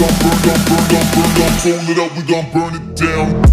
burn, gon' burn, gon' burn, gon' burn, gon' burn it up, we gon' burn it down.